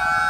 you